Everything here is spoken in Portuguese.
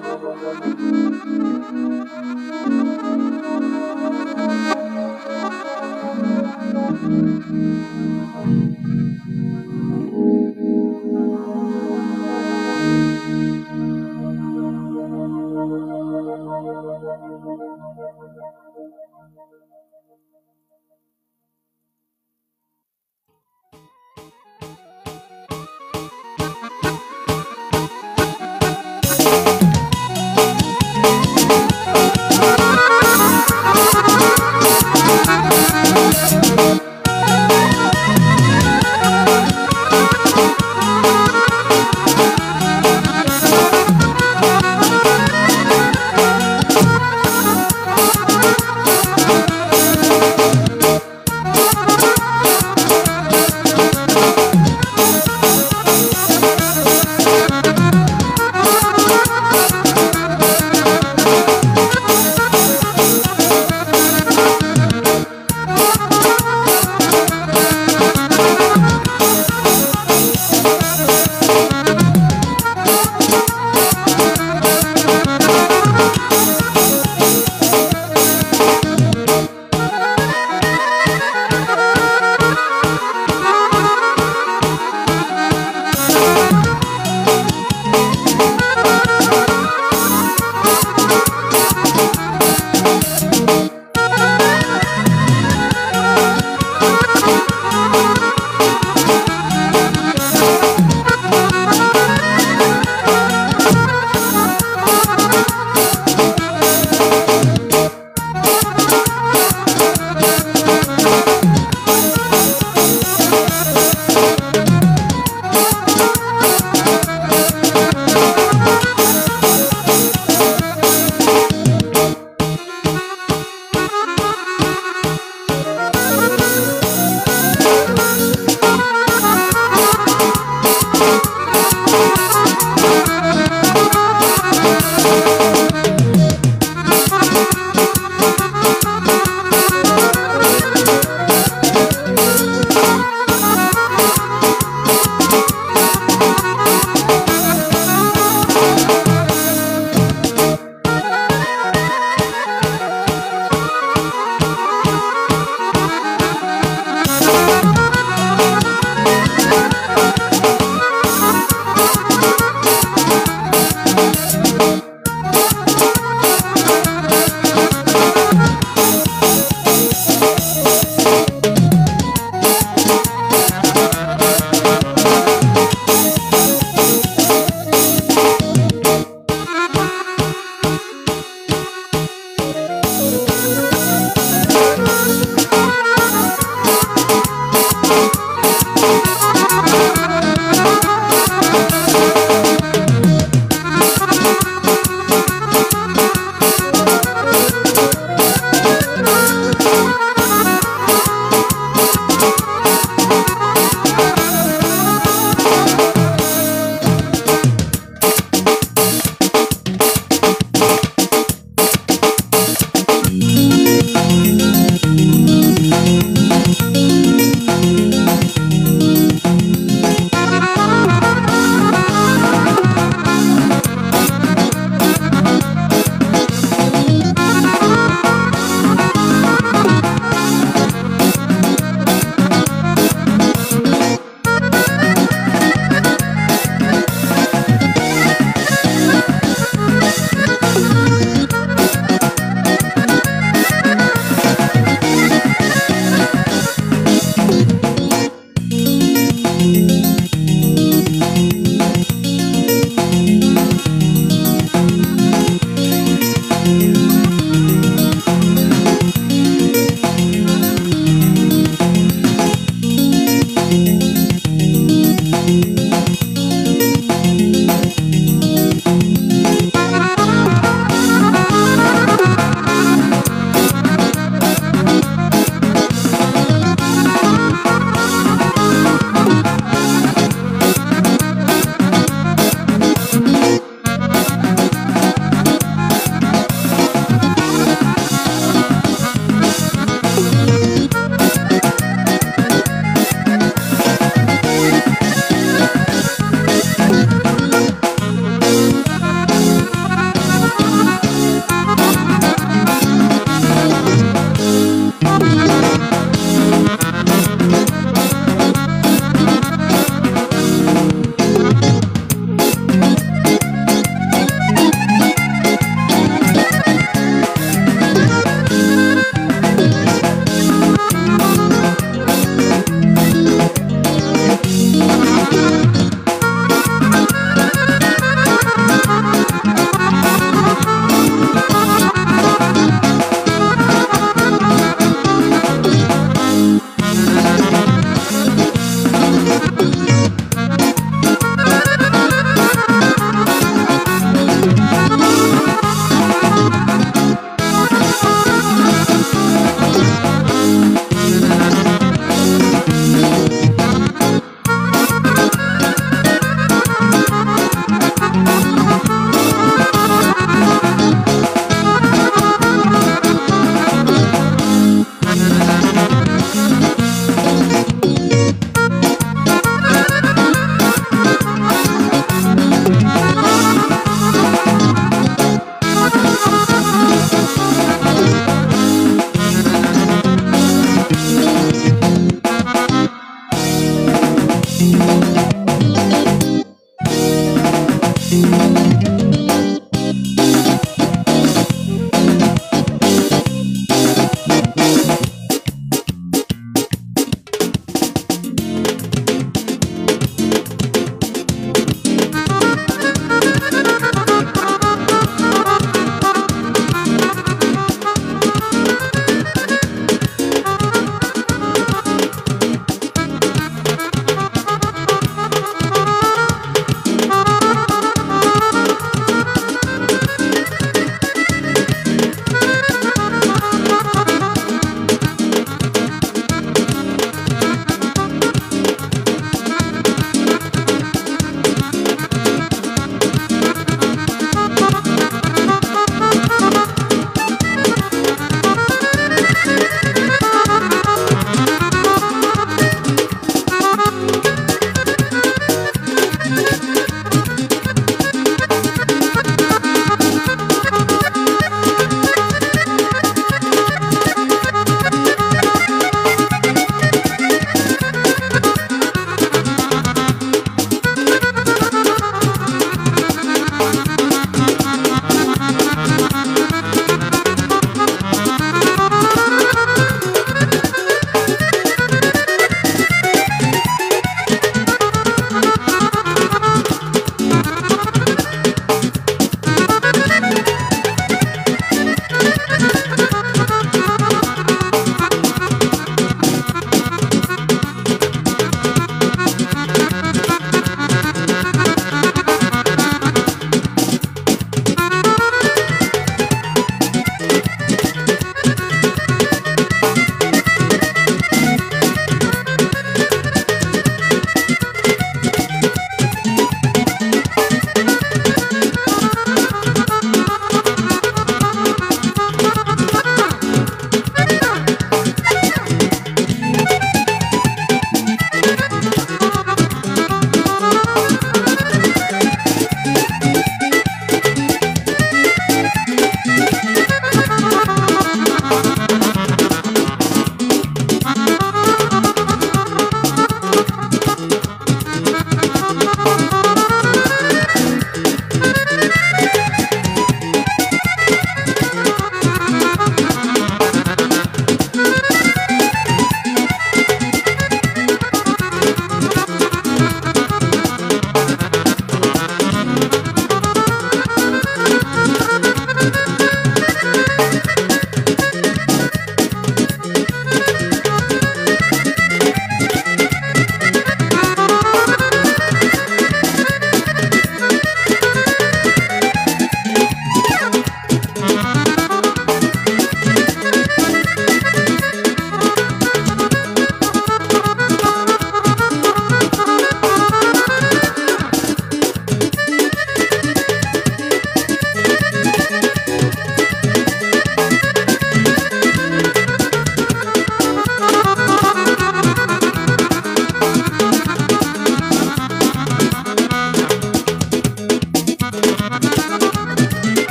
Música